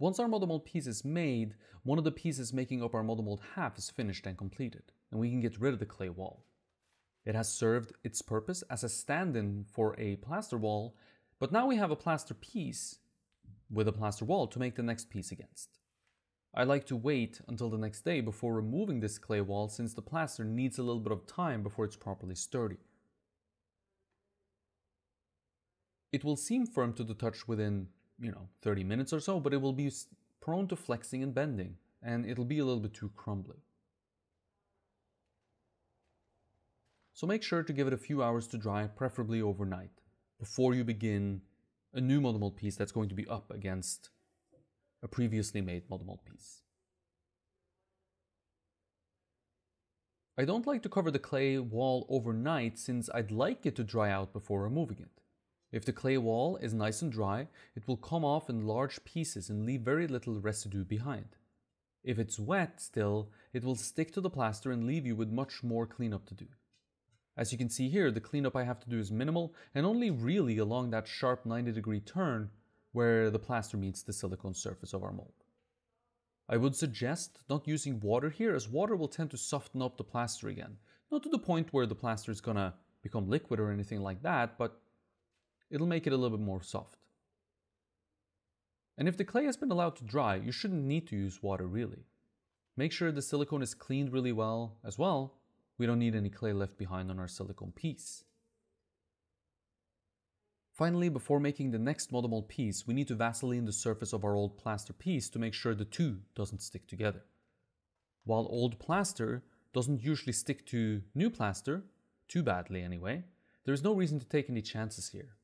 Once our mother mold piece is made, one of the pieces making up our mother mold half is finished and completed, and we can get rid of the clay wall. It has served its purpose as a stand-in for a plaster wall, but now we have a plaster piece with a plaster wall to make the next piece against. I like to wait until the next day before removing this clay wall since the plaster needs a little bit of time before it's properly sturdy. It will seem firm to the touch within, you know, 30 minutes or so, but it will be prone to flexing and bending, and it'll be a little bit too crumbly. So make sure to give it a few hours to dry, preferably overnight, before you begin a new mold piece that's going to be up against a previously made mold piece. I don't like to cover the clay wall overnight since I'd like it to dry out before removing it. If the clay wall is nice and dry, it will come off in large pieces and leave very little residue behind. If it's wet still, it will stick to the plaster and leave you with much more cleanup to do. As you can see here, the cleanup I have to do is minimal and only really along that sharp 90 degree turn where the plaster meets the silicone surface of our mold. I would suggest not using water here as water will tend to soften up the plaster again. Not to the point where the plaster is gonna become liquid or anything like that, but it'll make it a little bit more soft. And if the clay has been allowed to dry, you shouldn't need to use water really. Make sure the silicone is cleaned really well as well. We don't need any clay left behind on our silicone piece. Finally, before making the next mold piece, we need to Vaseline the surface of our old plaster piece to make sure the two doesn't stick together. While old plaster doesn't usually stick to new plaster, too badly anyway, there is no reason to take any chances here.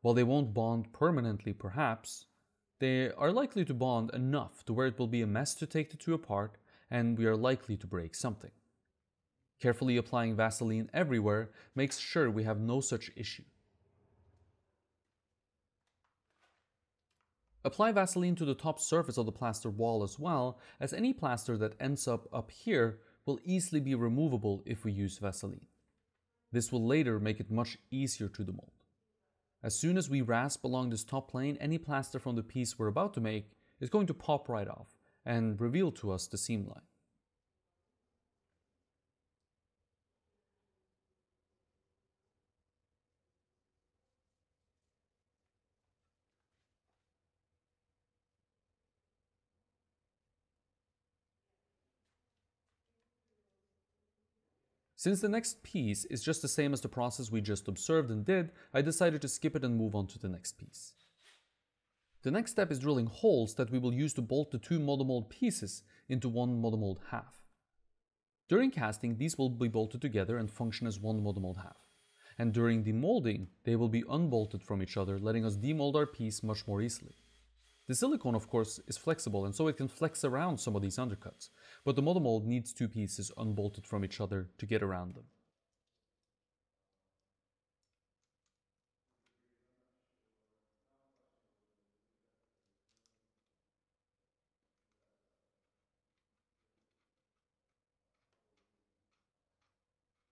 While they won't bond permanently perhaps, they are likely to bond enough to where it will be a mess to take the two apart and we are likely to break something. Carefully applying Vaseline everywhere makes sure we have no such issue. Apply Vaseline to the top surface of the plaster wall as well, as any plaster that ends up up here will easily be removable if we use Vaseline. This will later make it much easier to demold. As soon as we rasp along this top plane, any plaster from the piece we're about to make is going to pop right off and reveal to us the seam line. Since the next piece is just the same as the process we just observed and did, I decided to skip it and move on to the next piece. The next step is drilling holes that we will use to bolt the two mold pieces into one mold half. During casting, these will be bolted together and function as one mold half. And during demolding, they will be unbolted from each other, letting us demold our piece much more easily. The silicone, of course, is flexible and so it can flex around some of these undercuts, but the mother mold needs two pieces unbolted from each other to get around them.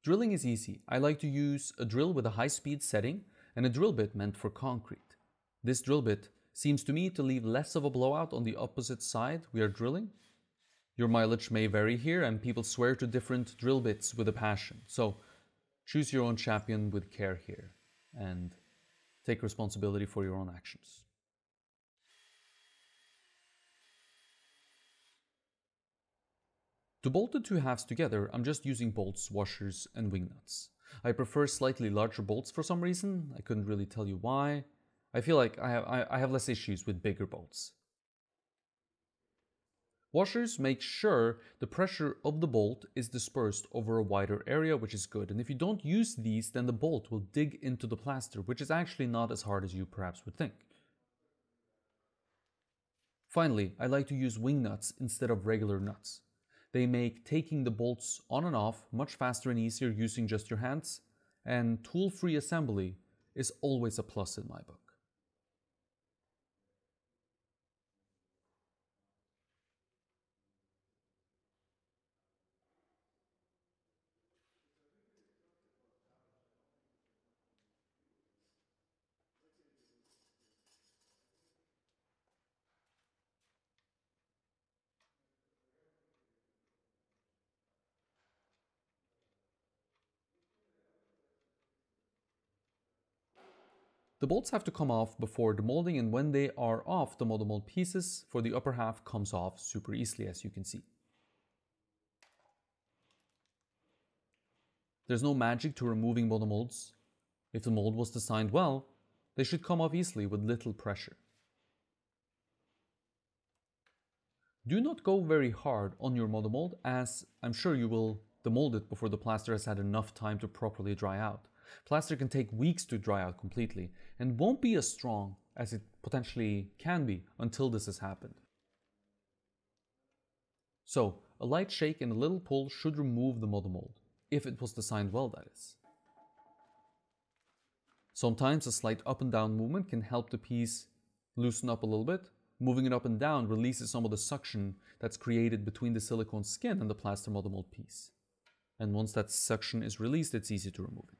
Drilling is easy. I like to use a drill with a high speed setting and a drill bit meant for concrete. This drill bit seems to me to leave less of a blowout on the opposite side we are drilling. Your mileage may vary here and people swear to different drill bits with a passion. So choose your own champion with care here and take responsibility for your own actions. To bolt the two halves together, I'm just using bolts, washers, and wing nuts. I prefer slightly larger bolts for some reason, I couldn't really tell you why. I feel like I have, I, have less issues with bigger bolts. Washers make sure the pressure of the bolt is dispersed over a wider area, which is good. And if you don't use these, then the bolt will dig into the plaster, which is actually not as hard as you perhaps would think. Finally, I like to use wing nuts instead of regular nuts. They make taking the bolts on and off much faster and easier using just your hands, and tool-free assembly is always a plus in my book. The bolts have to come off before the molding and when they are off, the mother mold pieces for the upper half comes off super easily as you can see. There's no magic to removing mother molds. If the mold was designed well, they should come off easily with little pressure. Do not go very hard on your mother mold as I'm sure you will demold it before the plaster has had enough time to properly dry out. Plaster can take weeks to dry out completely and won't be as strong as it potentially can be until this has happened. So, a light shake and a little pull should remove the mother mold, if it was designed well that is. Sometimes a slight up and down movement can help the piece loosen up a little bit, Moving it up and down releases some of the suction that's created between the silicone skin and the plaster mother mold piece. And once that suction is released, it's easy to remove it.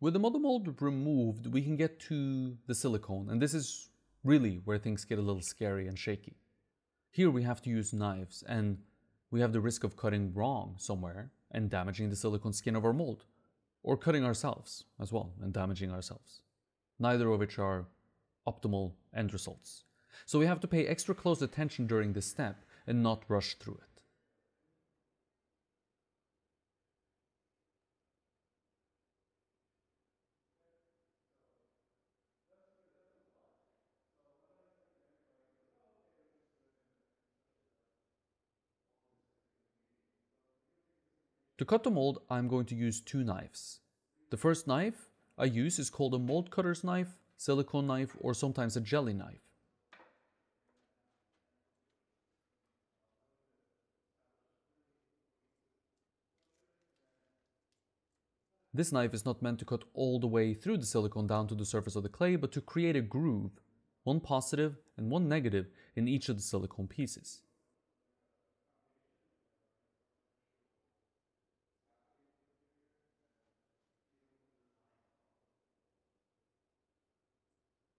With the mother mold removed, we can get to the silicone, and this is really where things get a little scary and shaky. Here we have to use knives, and we have the risk of cutting wrong somewhere and damaging the silicone skin of our mold, or cutting ourselves as well and damaging ourselves. Neither of which are optimal end results. So we have to pay extra close attention during this step and not rush through it. To cut the mold, I'm going to use two knives. The first knife I use is called a mold cutter's knife, silicone knife, or sometimes a jelly knife. This knife is not meant to cut all the way through the silicone down to the surface of the clay, but to create a groove, one positive and one negative in each of the silicone pieces.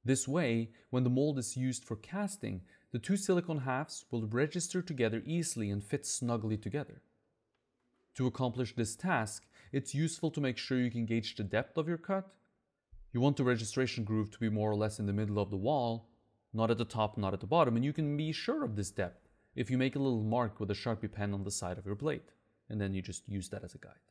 This way, when the mold is used for casting, the two silicone halves will register together easily and fit snugly together. To accomplish this task, it's useful to make sure you can gauge the depth of your cut. You want the registration groove to be more or less in the middle of the wall, not at the top, not at the bottom, and you can be sure of this depth if you make a little mark with a Sharpie pen on the side of your blade, and then you just use that as a guide.